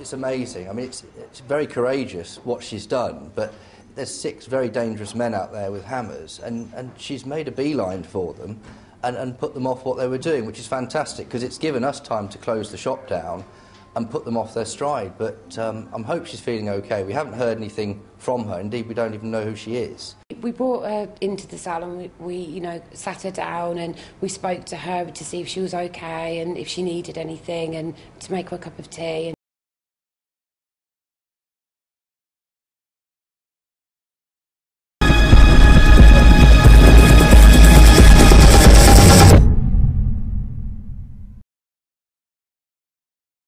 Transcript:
It's amazing. I mean, it's, it's very courageous what she's done, but there's six very dangerous men out there with hammers, and, and she's made a beeline for them and, and put them off what they were doing, which is fantastic because it's given us time to close the shop down and put them off their stride. But um, I hope she's feeling okay. We haven't heard anything from her. Indeed, we don't even know who she is. We brought her into the salon. We, we, you know, sat her down and we spoke to her to see if she was okay and if she needed anything and to make her a cup of tea.